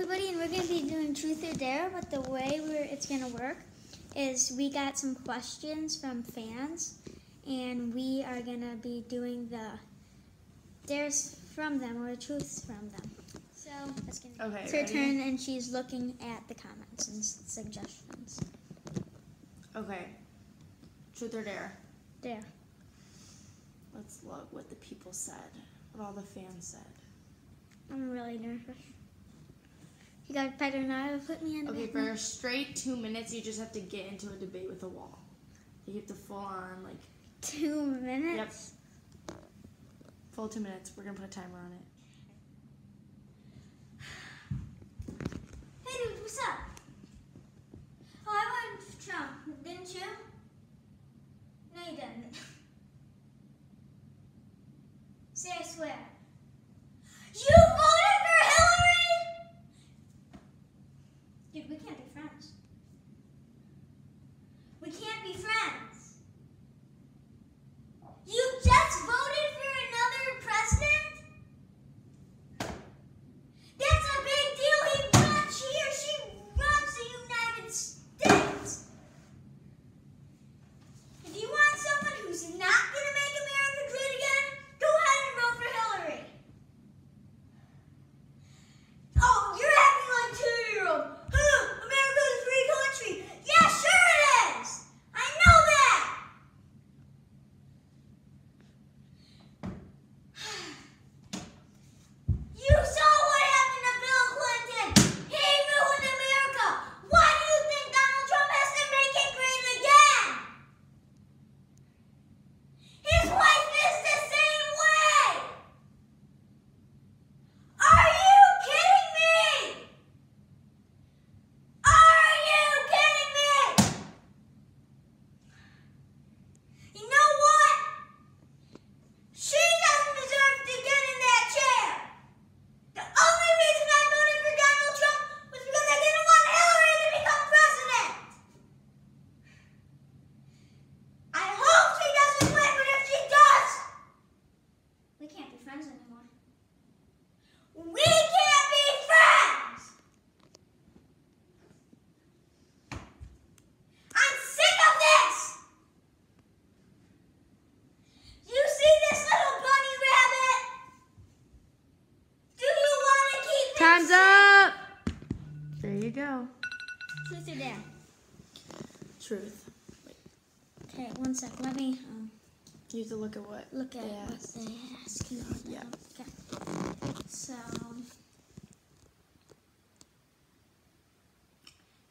everybody, and we're going to be doing Truth or Dare, but the way we're, it's going to work is we got some questions from fans, and we are going to be doing the Dares from them or the Truths from them. So going to Okay, It's her ready? turn, and she's looking at the comments and suggestions. Okay. Truth or dare? Dare. Let's look what the people said. What all the fans said. I'm really nervous. You guys better not put me on Okay, for a straight two minutes, you just have to get into a debate with a wall. You have to full on like two minutes. Yep. full two minutes. We're gonna put a timer on it. Hey dude, what's up? You go. Truth or dare? Truth. Okay, one sec. Let me um, You have to look at what. look at they what asked. they ask you. Yeah. Okay. So,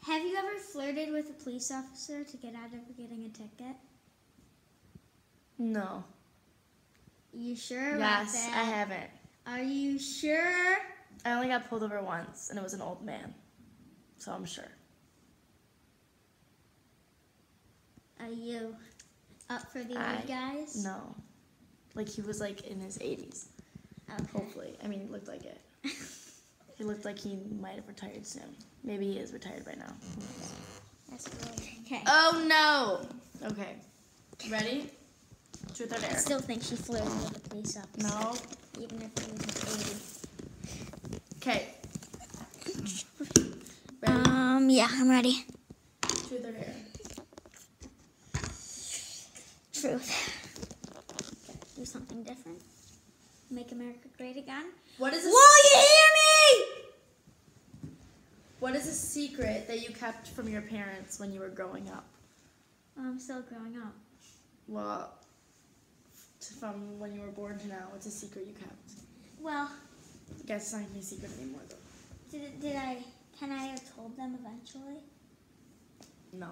have you ever flirted with a police officer to get out of getting a ticket? No. You sure about Yes, that? I haven't. Are you sure? I only got pulled over once, and it was an old man. So I'm sure. Are you up for the I- old guys? No. Like he was like in his 80s. Okay. Hopefully. I mean, he looked like it. He looked like he might have retired soon. Maybe he is retired by now. That's really okay. Oh no! Okay. Ready? Truth or I dare? still think she flirted with the police officer. No. Even if he was an 80. Okay. Ready? Um, yeah, I'm ready. Truth or dare? Truth. Do something different. Make America great again. What is a, Will you hear me? what is a secret that you kept from your parents when you were growing up? I'm still growing up. Well, from when you were born to now, what's a secret you kept? Well, I guess it's not even a secret anymore though. did, did I, can I have told them eventually? No.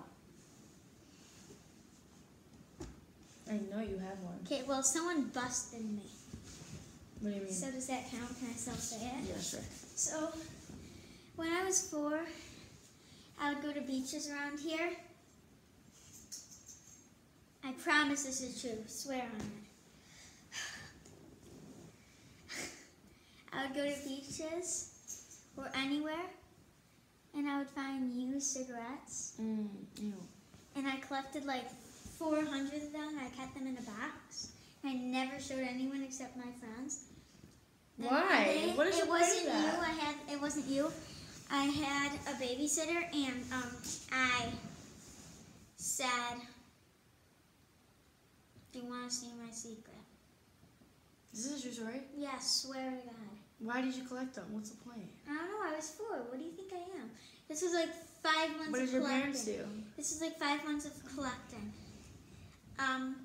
I know you have one. Okay, well, someone busted me. What do you mean? So does that count? Can I still say it? yeah, sure. So, when I was four, I would go to beaches around here. I promise this is true. Swear on it. I would go to beaches or anywhere, and I would find used cigarettes, Mm, ew. and I collected like 400 of them. I kept them in a box. I never showed anyone except my friends. And Why? they- What is it wasn't you. I had it wasn't you. I had a babysitter and um, I said, Do you want to see my secret? Is this a true story? Yes, swear to God. Why did you collect them? What's the point? I don't know, I was four. What do you think I am? This was like five months What of did your collecting. parents do? This was like five months of collecting. Um,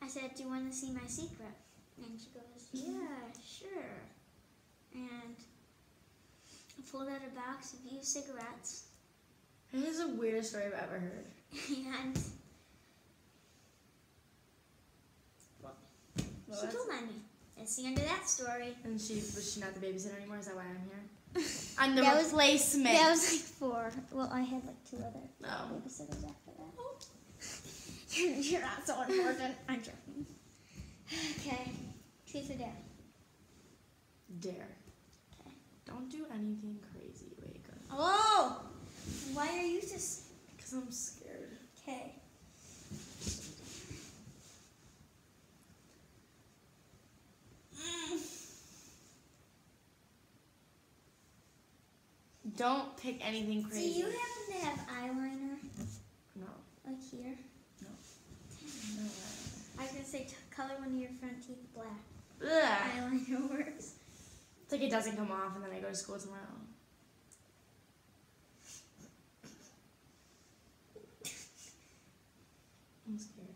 I said, Do you want to see my secret? And she goes, Yeah, sure. And I pulled out a box of used cigarettes. This is the weirdest story I've ever heard. And Well, she told on me. That's the end of that story. and she was she not the babysitter anymore? Is that why I'm here? I'm the That was- replacement. That was like four. Well, I had like two other no. babysitters after that. You're, you're not so important. I'm joking. Okay. Truth or dare? Dare. Okay. Don't do anything crazy, Waker. Oh! Why are you just. Because I'm scared. Okay. Don't pick anything crazy. Do you happen to have eyeliner? No. Like here? No. I was gonna say t- color one of your front teeth black. Ugh. Eyeliner works. It's like it doesn't come off and then I go to school tomorrow. I'm scared.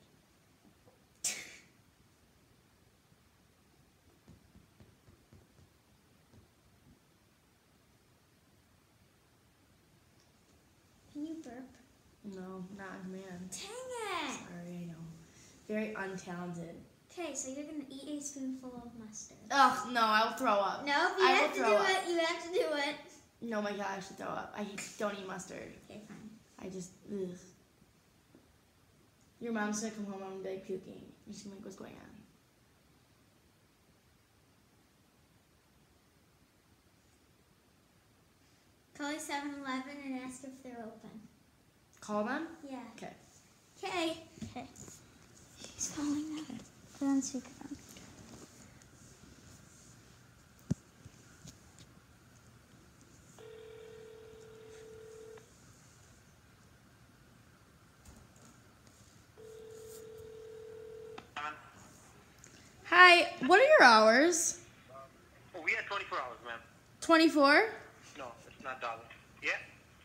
Can you burp? No, not on command. Dang it! Sorry, I know. Very untalented. Okay, so you're gonna eat a spoonful of mustard. Ugh, no, I will throw up. Nope, you I have will to do up. it. You have to do it. No, my God, I should throw up. I don't eat mustard. Okay, fine. I just, ugh. Your mom's gonna come home, I'm gonna be like puking. And she's like, what's going on? Call 7-Eleven and ask if they're open. Call them? Yeah. Okay. Okay. Okay. He's calling them. Put on speakerphone. Hi, what are your hours? Oh, we had 24 hours, ma'am. 24? No, it's not dollar.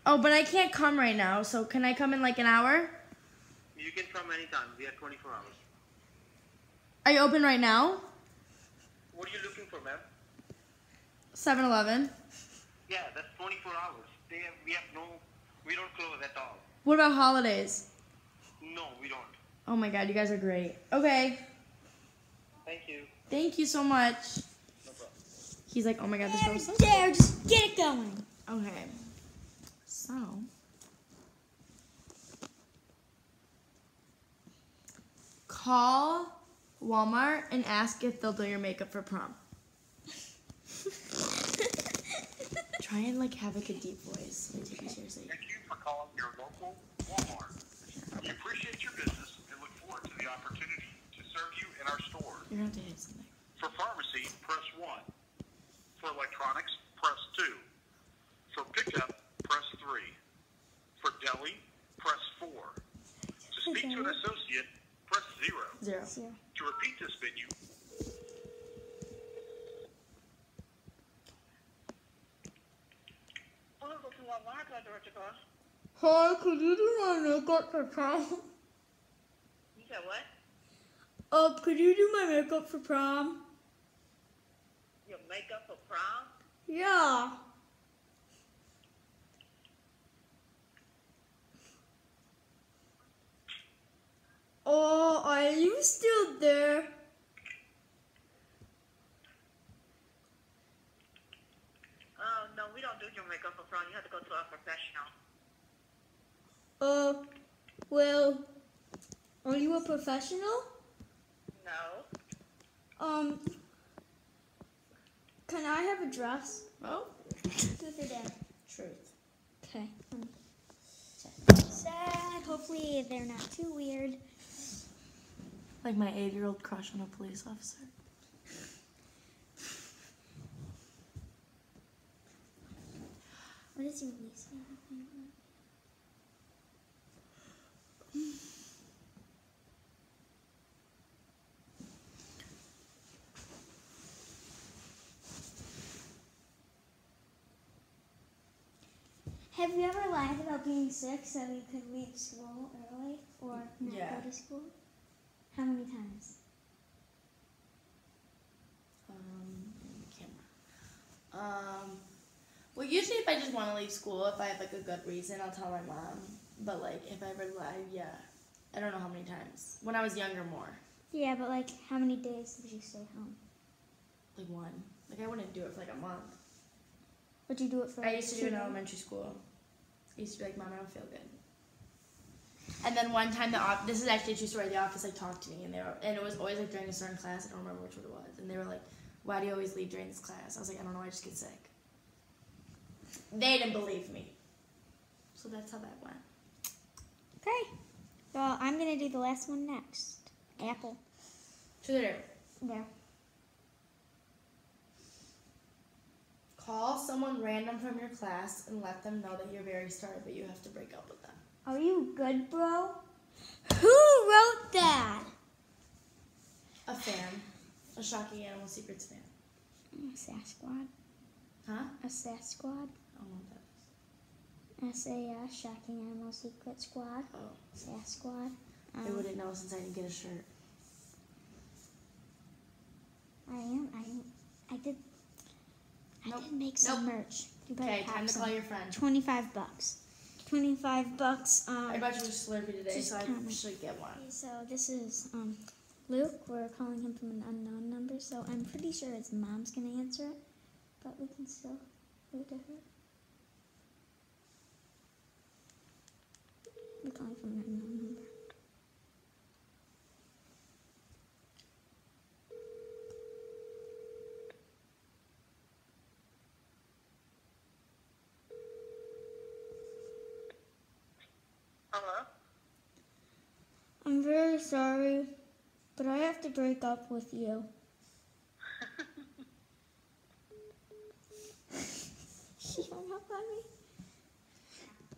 Yeah? Oh, but I can't come right now, so can I come in like an hour? You can come anytime. We have 24 hours. Are you open right now? What are you looking for, ma'am? 7 Eleven. Yeah, that's 24 hours. They have, we have no, we don't close at all. What about holidays? No, we don't. Oh my god, you guys are great. Okay, Thank you. thank you so much. No problem. He's like, oh my god, this girl is so There, just get it going. Okay. So. Call Walmart and ask if they'll do your makeup for prom. Try and like have like a deep voice. They take you seriously. Thank you for calling your local Walmart. We appreciate your business and look forward to the opportunity to serve you in our stores. You're gonna have to hit something. For pharmacy, press 1. For electronics, press 2. For pickup, press 3. For deli, press 4. To speak to an associate, press 0. Zero. Zero. To repeat this menu, Hi, could you do my makeup for prom? You said what? Uh, could you do my makeup for prom? Your makeup for prom? Yeah. Oh, are you still there? Oh, no, we don't do your makeup for prom. You have to go to a professional. Uh, well, are you a professional? No. Um, can I have a dress? Oh, Truth or dare? truth. Okay. Sad. Hopefully they're not too weird. Like my eight-year-old crush on a police officer. What is your least favorite thing? Have you ever lied about being sick so you could leave school early or not Yeah. go to school? How many times? Um, camera. Um, well, usually if I just want to leave school, if I have like a good reason, I'll tell my mom. But like if I ever lie, yeah, I don't know how many times. When I was younger, more Yeah, but like how many days did you stay home? like one. Like I wouldn't do it for like a month. Would you do it for? I used to do it in elementary school. I used to be like, Mom, I don't feel good. And then one time, the op- this is actually a true story. The office like talked to me, and they were, and it was always like during a certain class. I don't remember which one it was. And they were like, "Why do you always leave during this class?" I was like, "I don't know. I just get sick." They didn't believe me, so that's how that went. Okay. Well, I'm gonna do the last one next. Apple. Or dare? There. Call someone random from your class and let them know that you're very sorry, but you have to break up with them. Are you good, bro? Who wrote that? A fan, a shocking animal secrets fan. A Sasquatch. Huh? A Sasquatch. I what that. SAS, Shocking Animal Secret Squad. Oh, Sasquatch. I Um, wouldn't know since I didn't get a shirt. I am. I. I did. I Nope. did make some Nope. merch. Okay, time to some. call your friend. Twenty-five bucks. Twenty-five bucks. Um, I bought you a Slurpee today, so I comment. should get one. Okay, So this is um, Luke. We're calling him from an unknown number, so I'm pretty sure his mom's gonna answer it, but we can still go to her. We're calling from an unknown number. Hello? I'm very sorry, but I have to break up with you. she hung up on me.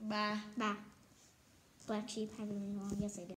Bye. Bye. Black sheep having me wrong. Yes, I did.